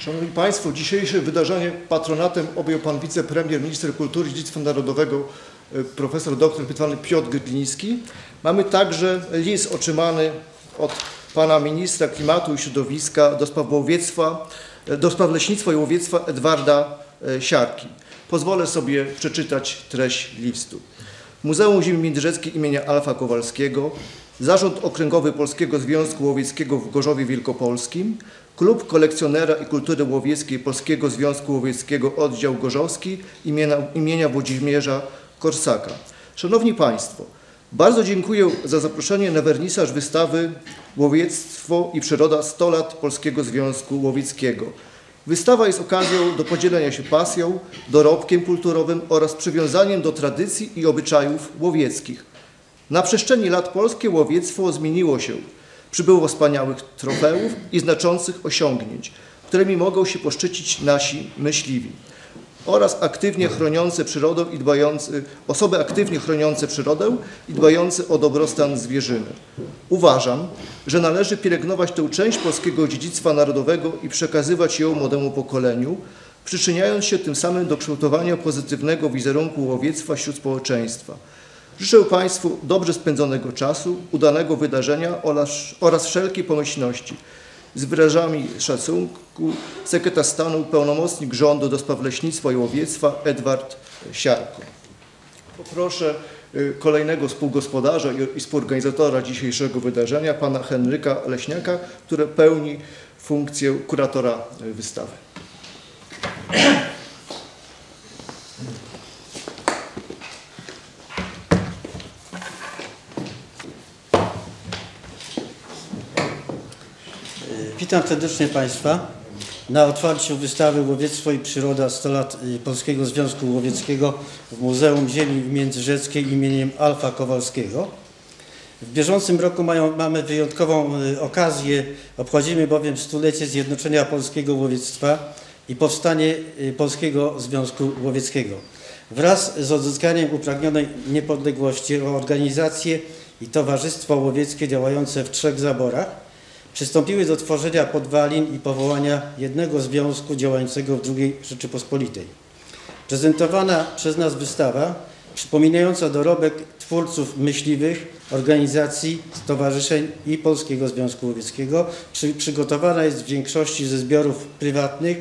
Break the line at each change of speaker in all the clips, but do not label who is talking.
Szanowni Państwo, dzisiejsze wydarzenie patronatem objął Pan Wicepremier, Minister Kultury i Dziedzictwa Narodowego, y, profesor dr pytany Piotr Grygliński. Mamy także list otrzymany od Pana Ministra Klimatu i Środowiska do spraw łowiectwa, y, do spraw leśnictwa i łowiectwa Edwarda y, Siarki. Pozwolę sobie przeczytać treść listu. Muzeum Ziemi Międzyrzeckiej imienia Alfa Kowalskiego, Zarząd Okręgowy Polskiego Związku Łowieckiego w Gorzowie Wielkopolskim, Klub Kolekcjonera i Kultury Łowieckiej Polskiego Związku Łowieckiego Oddział Gorzowski imienia, imienia Włodzimierza Korsaka. Szanowni Państwo, bardzo dziękuję za zaproszenie na wernisaż wystawy Łowiectwo i Przyroda 100 lat Polskiego Związku Łowieckiego. Wystawa jest okazją do podzielenia się pasją, dorobkiem kulturowym oraz przywiązaniem do tradycji i obyczajów łowieckich. Na przestrzeni lat polskie łowiectwo zmieniło się. Przybyło wspaniałych trofeów i znaczących osiągnięć, którymi mogą się poszczycić nasi myśliwi oraz aktywnie chroniące przyrodę i dbające, osoby aktywnie chroniące przyrodę i dbające o dobrostan zwierzyny. Uważam, że należy pielęgnować tę część polskiego dziedzictwa narodowego i przekazywać ją młodemu pokoleniu, przyczyniając się tym samym do kształtowania pozytywnego wizerunku łowiectwa wśród społeczeństwa. Życzę Państwu dobrze spędzonego czasu, udanego wydarzenia oraz, oraz wszelkiej pomyślności. Z wyrażami szacunku sekretarz stanu, pełnomocnik rządu do spraw leśnictwa i łowiectwa Edward Siarko. Poproszę y, kolejnego współgospodarza i- współorganizatora dzisiejszego wydarzenia, pana Henryka Leśniaka, który pełni funkcję kuratora y, wystawy.
Witam serdecznie Państwa na otwarciu wystawy Łowiectwo i Przyroda 100 lat y, Polskiego Związku Łowieckiego w Muzeum Ziemi Międzyrzeckiej imieniem Alfa Kowalskiego. W bieżącym roku mają, mamy wyjątkową y, okazję, obchodzimy bowiem stulecie zjednoczenia polskiego łowiectwa i powstanie y, Polskiego Związku Łowieckiego. Wraz z odzyskaniem upragnionej niepodległości organizacje i towarzystwo łowieckie działające w trzech zaborach przystąpiły do tworzenia podwalin i powołania jednego związku działającego w II Rzeczypospolitej. Prezentowana przez nas wystawa, przypominająca dorobek twórców myśliwych, organizacji, stowarzyszeń i Polskiego Związku Łowieckiego, przy, przygotowana jest w większości ze zbiorów prywatnych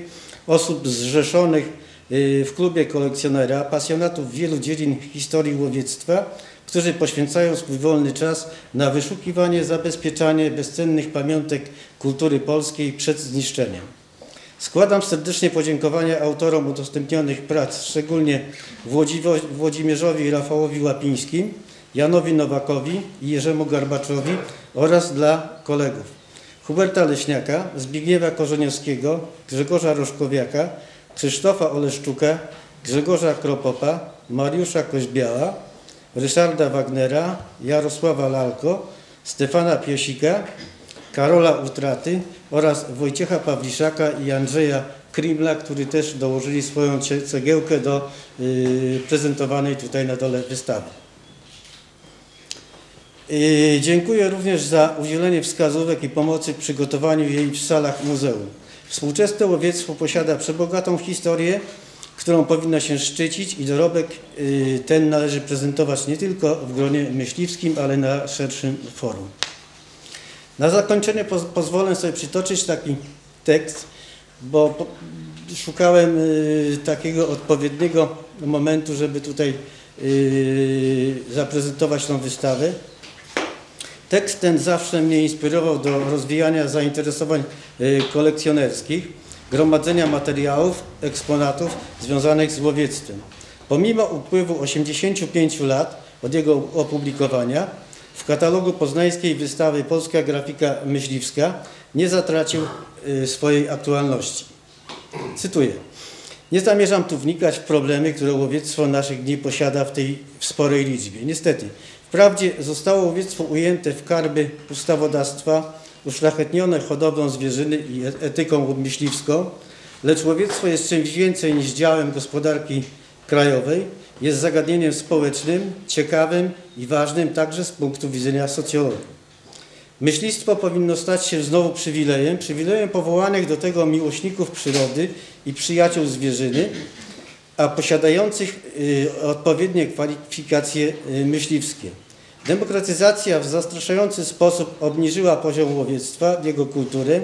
osób zrzeszonych y, w klubie kolekcjonera, pasjonatów wielu dziedzin historii łowiectwa, którzy poświęcają swój wolny czas na wyszukiwanie, zabezpieczanie bezcennych pamiątek kultury polskiej przed zniszczeniem. Składam serdecznie podziękowania autorom udostępnionych prac, szczególnie Włodzimierzowi Rafałowi Łapińskim, Janowi Nowakowi i Jerzemu Garbaczowi oraz dla kolegów Huberta Leśniaka, Zbigniewa Korzeniowskiego, Grzegorza Roszkowiaka, Krzysztofa Oleszczuka, Grzegorza Kropopa, Mariusza Koźbiała, Ryszarda Wagnera, Jarosława Lalko, Stefana Piesika, Karola Utraty oraz Wojciecha Pawliszaka i Andrzeja Krimla, którzy też dołożyli swoją cegiełkę do y, prezentowanej tutaj na dole wystawy. Y, Dziękuję również za udzielenie wskazówek i pomocy w przygotowaniu jej w salach muzeum. Współczesne łowiectwo posiada przebogatą historię, którą powinno się szczycić i dorobek y, ten należy prezentować nie tylko w gronie myśliwskim, ale na szerszym forum. Na zakończenie poz pozwolę sobie przytoczyć taki tekst, bo szukałem y, takiego odpowiedniego momentu, żeby tutaj y, zaprezentować tą wystawę. Tekst ten zawsze mnie inspirował do rozwijania zainteresowań kolekcjonerskich, gromadzenia materiałów, eksponatów związanych z łowiectwem. Pomimo upływu 85 lat od jego opublikowania, w katalogu poznańskiej wystawy Polska Grafika Myśliwska nie zatracił y, swojej aktualności. Cytuję. Nie zamierzam tu wnikać w problemy, które łowiectwo naszych dni posiada w tej w sporej liczbie. Niestety, wprawdzie zostało łowiectwo ujęte w karby ustawodawstwa, uszlachetnione hodowlą zwierzyny i e- etyką myśliwską, lecz łowiectwo jest czymś więcej niż działem gospodarki krajowej, jest zagadnieniem społecznym, ciekawym i ważnym także z punktu widzenia socjologii. Myślistwo powinno stać się znowu przywilejem, przywilejem powołanych do tego miłośników przyrody i przyjaciół zwierzyny, a posiadających y, odpowiednie kwalifikacje y, myśliwskie. Demokratyzacja w zastraszający sposób obniżyła poziom łowiectwa, jego kulturę,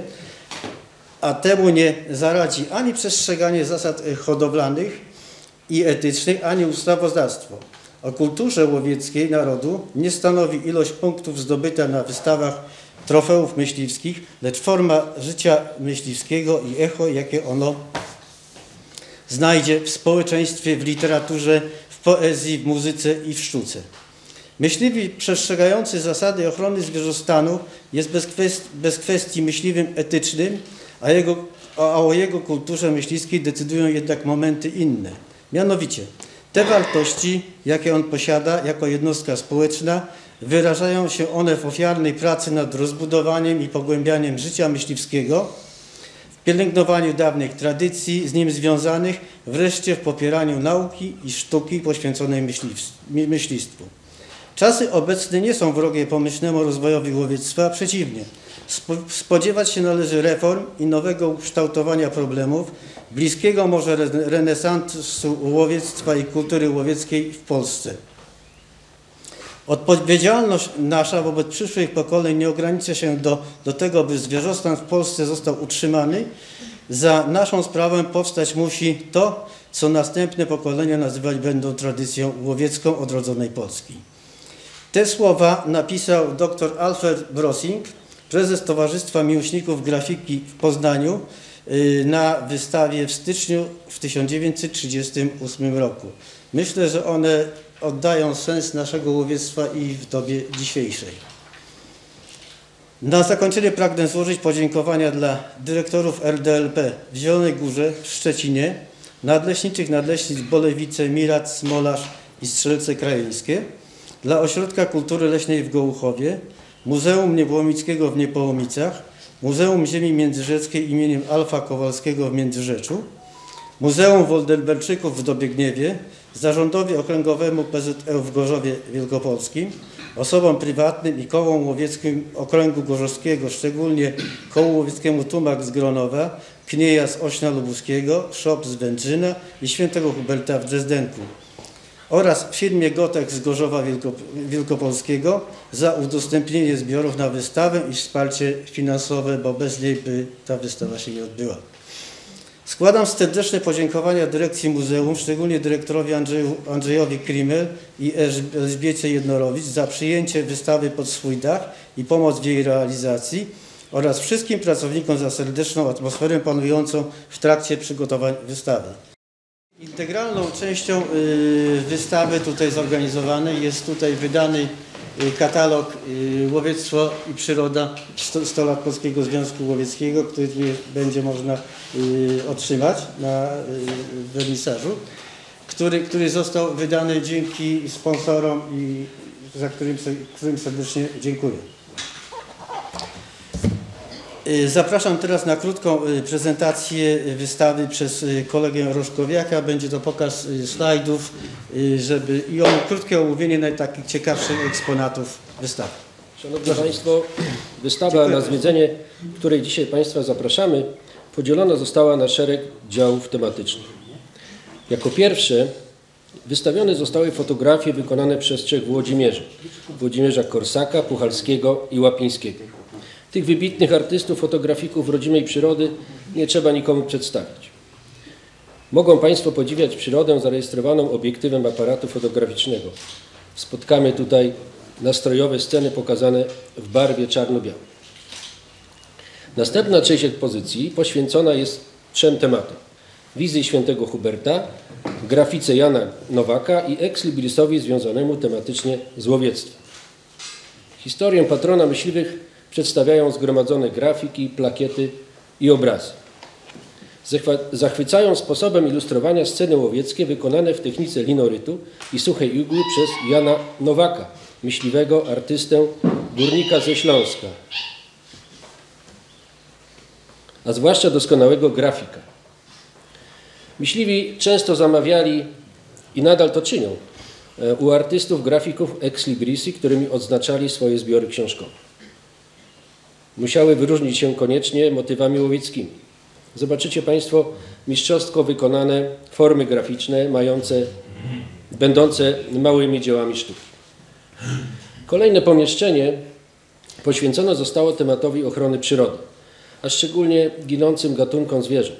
a temu nie zaradzi ani przestrzeganie zasad y, hodowlanych i etycznych, ani ustawodawstwo. O kulturze łowieckiej narodu nie stanowi ilość punktów zdobyta na wystawach trofeów myśliwskich, lecz forma życia myśliwskiego i echo, jakie ono znajdzie w społeczeństwie, w literaturze, w poezji, w muzyce i w sztuce. Myśliwi przestrzegający zasady ochrony zwierzostanu jest bez kwestii, bez kwestii myśliwym etycznym, a, jego, a o jego kulturze myśliwskiej decydują jednak momenty inne. Mianowicie te wartości, jakie on posiada jako jednostka społeczna, wyrażają się one w ofiarnej pracy nad rozbudowaniem i pogłębianiem życia myśliwskiego, w pielęgnowaniu dawnych tradycji z nim związanych, wreszcie w popieraniu nauki i sztuki poświęconej myślistwu. Czasy obecne nie są wrogie pomyślnemu rozwojowi łowiectwa, przeciwnie. Spodziewać się należy reform i nowego ukształtowania problemów, bliskiego może renesansu łowiectwa i kultury łowieckiej w Polsce. Odpowiedzialność nasza wobec przyszłych pokoleń nie ogranicza się do, do tego, by zwierzostan w Polsce został utrzymany. Za naszą sprawę powstać musi to, co następne pokolenia nazywać będą tradycją łowiecką odrodzonej Polski. Te słowa napisał dr Alfred Brosing, prezes Towarzystwa Miłośników Grafiki w Poznaniu y, na wystawie w styczniu w 1938 roku. Myślę, że one oddają sens naszego łowiectwa i w dobie dzisiejszej. Na zakończenie pragnę złożyć podziękowania dla dyrektorów RDLP w Zielonej Górze, w Szczecinie, nadleśniczych nadleśnic Bolewice, Mirat, Smolarz i Strzelce Krajeńskie, dla Ośrodka Kultury Leśnej w Gołuchowie, Muzeum Niepołomickiego w Niepołomicach, Muzeum Ziemi Międzyrzeckiej imieniem Alfa Kowalskiego w Międzyrzeczu, Muzeum Woldelberczyków w Dobiegniewie, Zarządowi Okręgowemu PZL w Gorzowie Wielkopolskim, osobom prywatnym i kołom łowieckim Okręgu Gorzowskiego, szczególnie kołu łowieckiemu Tumak z Gronowa, Knieja z Ośna Lubuskiego, Szop z Wędrzyna i Świętego Huberta w Dresdenku oraz firmie Gotek z Gorzowa Wielkopolskiego za udostępnienie zbiorów na wystawę i wsparcie finansowe, bo bez niej by ta wystawa się nie odbyła. Składam serdeczne podziękowania dyrekcji muzeum, szczególnie dyrektorowi Andrzeju, Andrzejowi Krimel i Elżbiecie Jednorowicz za przyjęcie wystawy pod swój dach i pomoc w jej realizacji oraz wszystkim pracownikom za serdeczną atmosferę panującą w trakcie przygotowań wystawy. Integralną częścią y, wystawy tutaj zorganizowanej jest tutaj wydany y, katalog y, Łowiectwo i Przyroda 100 lat Polskiego Związku Łowieckiego, który będzie można otrzymać na wernisażu, który, który został wydany dzięki sponsorom i za którym, którym serdecznie dziękuję. Y, zapraszam teraz na krótką y, prezentację wystawy przez y, kolegę Roszkowiaka. Będzie to pokaz slajdów żeby, i on krótkie omówienie najtakich ciekawszych eksponatów wystawy.
Szanowni Proszę. Państwo, wystawa Dziękuję. na zwiedzenie, której dzisiaj Państwa zapraszamy, podzielona została na szereg działów tematycznych. Jako pierwsze wystawione zostały fotografie wykonane przez trzech Włodzimierzy. Włodzimierza Korsaka, Puchalskiego i Łapińskiego. Tych wybitnych artystów, fotografików rodzimej przyrody nie trzeba nikomu przedstawić. Mogą Państwo podziwiać przyrodę zarejestrowaną obiektywem aparatu fotograficznego. Spotkamy tutaj nastrojowe sceny pokazane w barwie czarno-białej. Następna część ekspozycji poświęcona jest trzem tematom. Wizji świętego Huberta, grafice Jana Nowaka i ekslibrisowi związanemu tematycznie z łowiectwem. Historię patrona myśliwych przedstawiają zgromadzone grafiki, plakiety i obrazy. Zachwycają sposobem ilustrowania sceny łowieckie wykonane w technice linorytu i suchej igły przez Jana Nowaka, myśliwego, artystę, górnika ze Śląska, a zwłaszcza doskonałego grafika. Myśliwi często zamawiali i nadal to czynią e, u artystów, grafików ex librisi, którymi odznaczali swoje zbiory książkowe. Musiały wyróżnić się koniecznie motywami łowieckimi. Zobaczycie Państwo mistrzowsko wykonane formy graficzne, mające, będące małymi dziełami sztuki. Kolejne pomieszczenie poświęcone zostało tematowi ochrony przyrody, a szczególnie ginącym gatunkom zwierząt.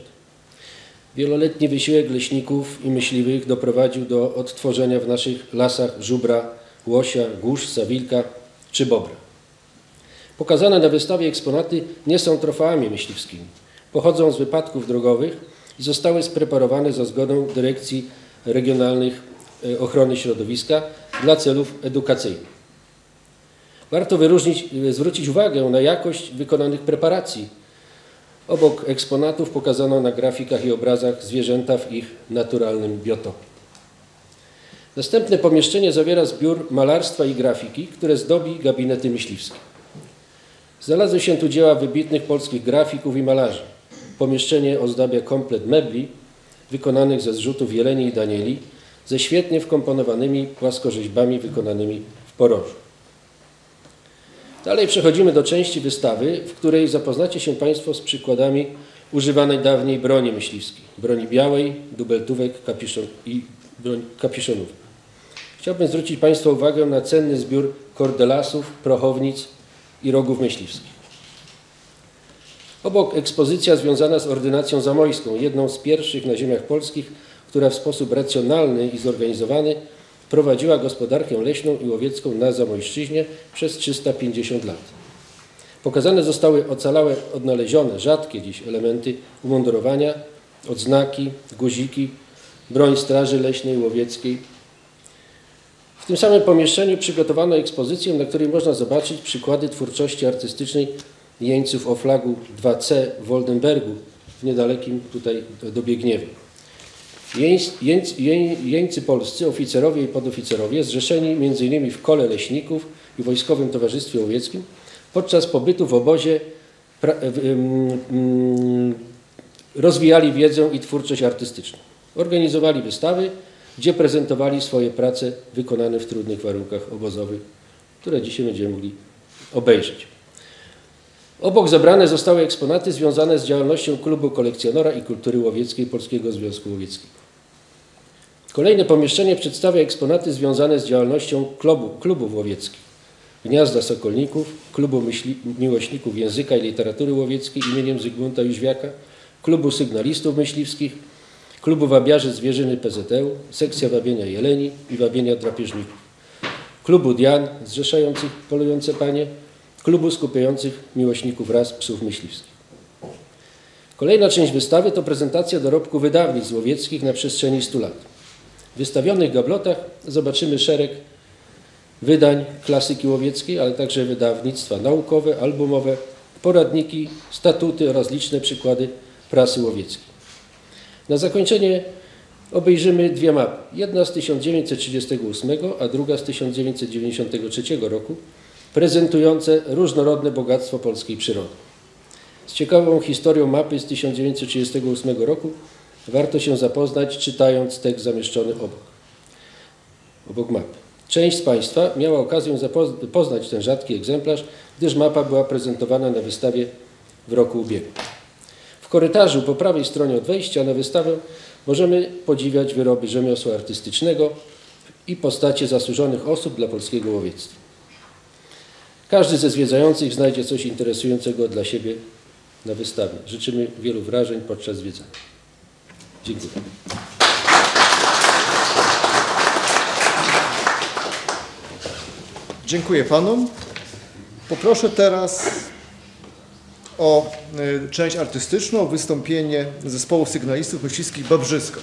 Wieloletni wysiłek leśników i myśliwych doprowadził do odtworzenia w naszych lasach żubra, łosia, głuszca, wilka czy bobra. Pokazane na wystawie eksponaty nie są trofeami myśliwskimi. Pochodzą z wypadków drogowych i zostały spreparowane za zgodą Dyrekcji Regionalnych e, Ochrony Środowiska dla celów edukacyjnych. Warto wyróżnić, zwrócić uwagę na jakość wykonanych preparacji. Obok eksponatów pokazano na grafikach i obrazach zwierzęta w ich naturalnym biotopie. Następne pomieszczenie zawiera zbiór malarstwa i grafiki, które zdobi gabinety myśliwskie. Znalazły się tu dzieła wybitnych polskich grafików i malarzy. Pomieszczenie ozdabia komplet mebli wykonanych ze zrzutów jeleni i danieli ze świetnie wkomponowanymi płaskorzeźbami wykonanymi w porożu. Dalej przechodzimy do części wystawy, w której zapoznacie się Państwo z przykładami używanej dawniej broni myśliwskiej. Broni białej, dubeltówek kapiszon i broń kapiszonów. Chciałbym zwrócić Państwa uwagę na cenny zbiór kordelasów, prochownic i rogów myśliwskich. Obok ekspozycja związana z ordynacją zamojską, jedną z pierwszych na ziemiach polskich, która w sposób racjonalny i zorganizowany prowadziła gospodarkę leśną i łowiecką na Zamojszczyźnie przez 350 lat. Pokazane zostały ocalałe, odnalezione, rzadkie dziś elementy umundurowania, odznaki, guziki, broń Straży Leśnej Łowieckiej. W tym samym pomieszczeniu przygotowano ekspozycję, na której można zobaczyć przykłady twórczości artystycznej jeńców o flagu 2C w Woldenbergu, w niedalekim tutaj Dobiegniewie. Jeńcy polscy, oficerowie i podoficerowie, zrzeszeni m.in. w Kole Leśników i Wojskowym Towarzystwie Łowieckim, podczas pobytu w obozie rozwijali wiedzę i twórczość artystyczną. Organizowali wystawy, gdzie prezentowali swoje prace wykonane w trudnych warunkach obozowych, które dzisiaj będziemy mogli obejrzeć. Obok zebrane zostały eksponaty związane z działalnością Klubu Kolekcjonera i Kultury Łowieckiej Polskiego Związku Łowieckiego. Kolejne pomieszczenie przedstawia eksponaty związane z działalnością klubu, klubów łowieckich. Gniazda Sokolników, Klubu Myśli, Miłośników Języka i Literatury Łowieckiej imieniem Zygmunta Jóźwiaka, Klubu Sygnalistów Myśliwskich, Klubu Wabiarzy Zwierzyny PZL, Sekcja Wabienia Jeleni i Wabienia Drapieżników, Klubu Dian zrzeszających polujące panie, Klubu skupiających miłośników ras psów myśliwskich. Kolejna część wystawy to prezentacja dorobku wydawnictw łowieckich na przestrzeni 100 lat. W wystawionych gablotach zobaczymy szereg wydań klasyki łowieckiej, ale także wydawnictwa naukowe, albumowe, poradniki, statuty oraz liczne przykłady prasy łowieckiej. Na zakończenie obejrzymy dwie mapy. Jedna z 1938, a druga z 1993 roku, prezentujące różnorodne bogactwo polskiej przyrody. Z ciekawą historią mapy z 1938 roku warto się zapoznać, czytając tekst zamieszczony obok, obok mapy. Część z Państwa miała okazję poznać ten rzadki egzemplarz, gdyż mapa była prezentowana na wystawie w roku ubiegłym. Korytarzu po prawej stronie od wejścia na wystawę możemy podziwiać wyroby rzemiosła artystycznego i postacie zasłużonych osób dla polskiego łowiectwa. Każdy ze zwiedzających znajdzie coś interesującego dla siebie na wystawie. Życzymy wielu wrażeń podczas zwiedzania. Dziękuję.
Dziękuję Panom. Poproszę teraz o y, część artystyczną, wystąpienie zespołu sygnalistów myśliwskich Babrzyska.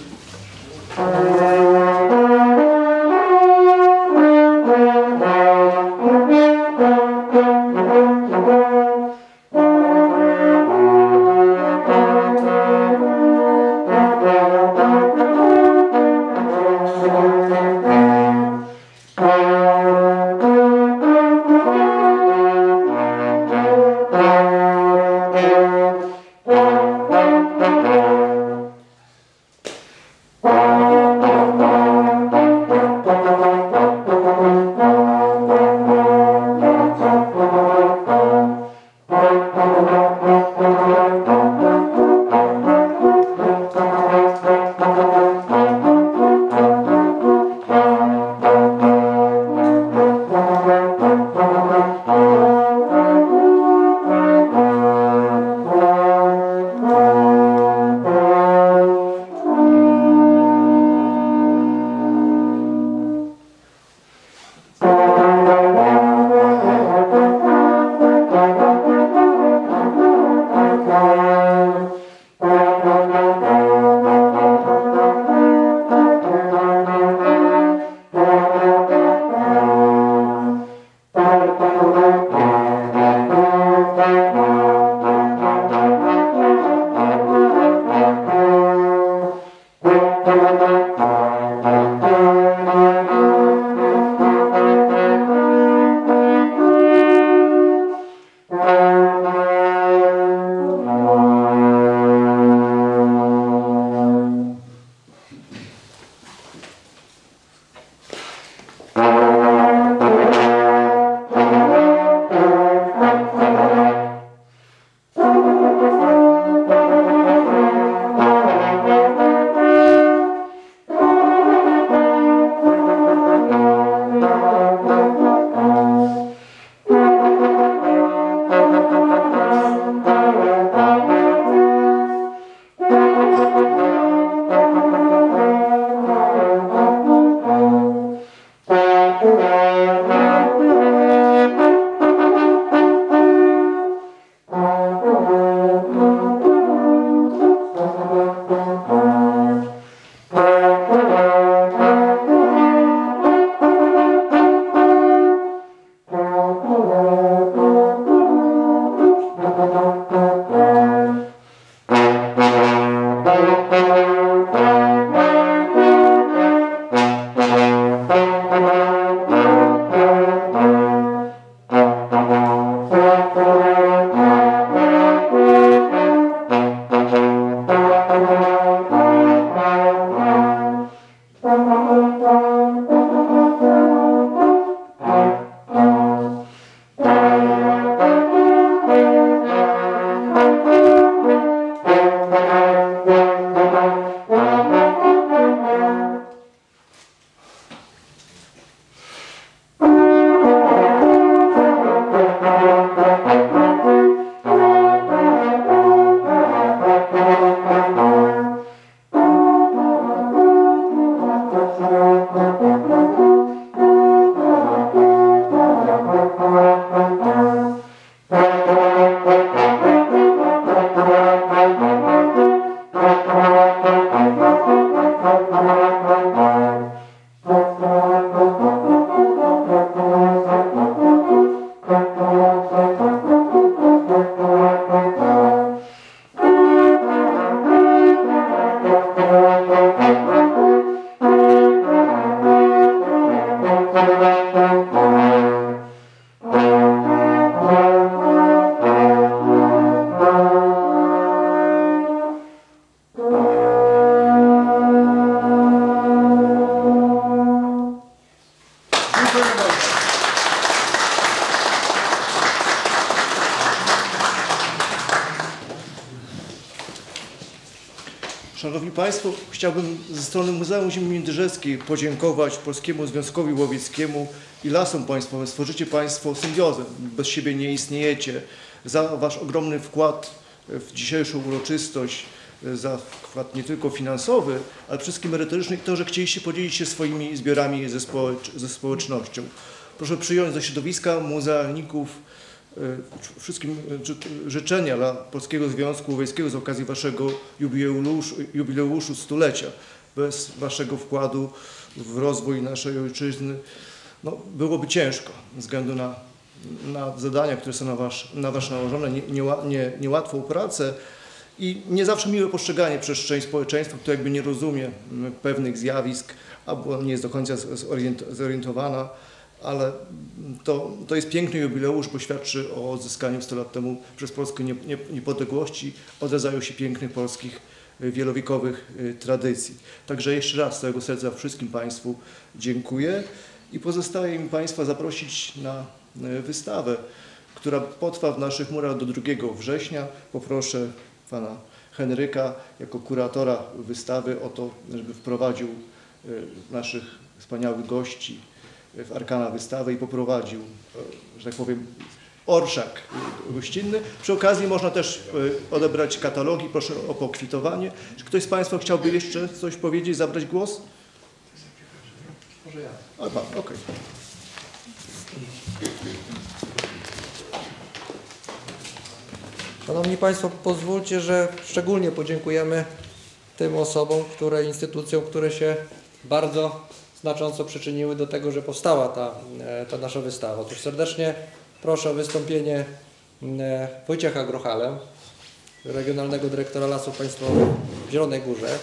Dziękuję Państwo, chciałbym ze strony Muzeum Ziemi Międzyrzeckiej podziękować Polskiemu Związkowi Łowieckiemu i Lasom Państwowym. Stworzycie Państwo symbiozę, bez siebie nie istniejecie. Za Wasz ogromny wkład w dzisiejszą uroczystość, za wkład nie tylko finansowy, ale wszystkim merytoryczny i to, że chcieliście podzielić się swoimi zbiorami ze, społecz ze społecznością. Proszę przyjąć ze środowiska muzealników wszystkim e, ży- życzenia dla Polskiego Związku Łowieckiego z okazji Waszego jubileuszu, jubileuszu stulecia. Bez Waszego wkładu w rozwój naszej ojczyzny no, byłoby ciężko ze względu na, na zadania, które są na Was, na was nałożone, nie, nieła- nie, niełatwą pracę i nie zawsze miłe postrzeganie przez część społeczeństwa, które jakby nie rozumie pewnych zjawisk albo nie jest do końca zorient- zorientowana, ale to, to jest piękny jubileusz, bo świadczy o odzyskaniu 100 lat temu przez Polskę nie, nie, niepodległości od rodzaju się pięknych polskich y, wielowiekowych y, tradycji. Także jeszcze raz z całego serca wszystkim Państwu dziękuję i pozostaje mi Państwa zaprosić na y, wystawę, która potrwa w naszych murach do 2 września. Poproszę Pana Henryka jako kuratora wystawy o to, żeby wprowadził naszych wspaniałych gości w arkana wystawy i poprowadził, e, że tak powiem, orszak gościnny. Przy okazji można też y, odebrać katalogi, proszę o pokwitowanie. Czy ktoś z Państwa chciałby jeszcze coś powiedzieć, zabrać głos? Może ja. Pan, okej.
Szanowni Państwo, pozwólcie, że szczególnie podziękujemy tym osobom, które instytucjom, które się bardzo znacząco przyczyniły do tego, że powstała ta, e, ta nasza wystawa. Otóż serdecznie proszę o wystąpienie e, Wojciecha Grochalę, Regionalnego Dyrektora Lasów Państwowych w Zielonej Górze.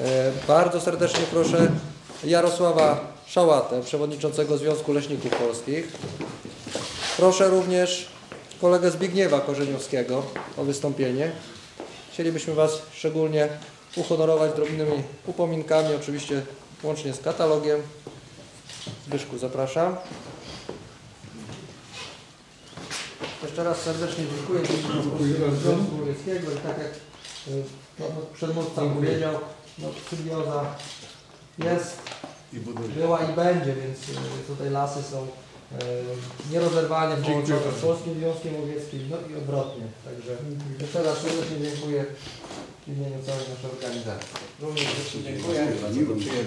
E, Bardzo serdecznie proszę Jarosława Szałatę, Przewodniczącego Związku Leśników Polskich. Proszę również kolegę Zbigniewa Korzeniowskiego o wystąpienie. Chcielibyśmy Was szczególnie uhonorować drobnymi upominkami, oczywiście łącznie z katalogiem. Zbyszku, zapraszam. Jeszcze raz serdecznie dziękuję. Związku Łowieckiego i tak jak y, no, no, przedmówca powiedział, no, symbioza jest, była i będzie, więc y, tutaj lasy są y, nierozerwalnie połączone z Polskim Związkiem Łowieckim, no i odwrotnie. Także jeszcze raz serdecznie dziękuję w imieniu całej naszej organizacji. Również dziękuję.
Dziękuję.